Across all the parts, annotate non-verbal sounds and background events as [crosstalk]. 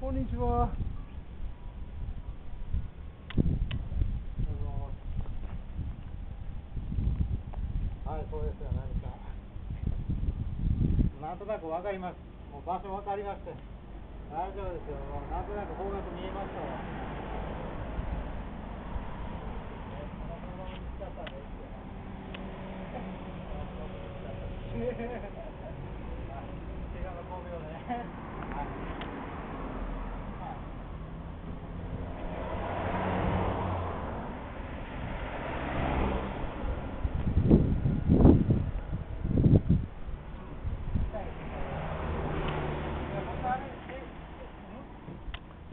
こんにちは。はい、そうですよ、何か。なんとなくわかります。もう場所わかりまして。大丈夫ですよ。なんとなく方角見えましたわ。怪 [laughs]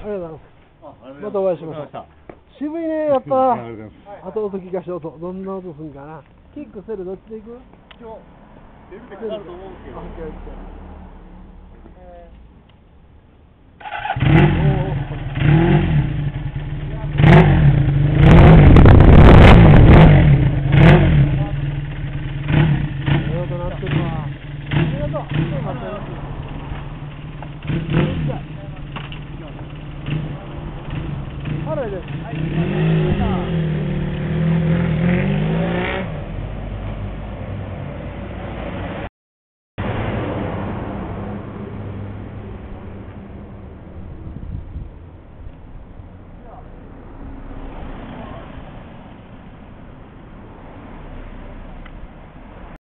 ありがとうございます。ままたお会いしましょう。渋いね、やっぱ。後々聞かして音、どんな音するんかな。キック、セル、どっちで行く？今日、出るってかかると思うけどあ。りがとう。ちょ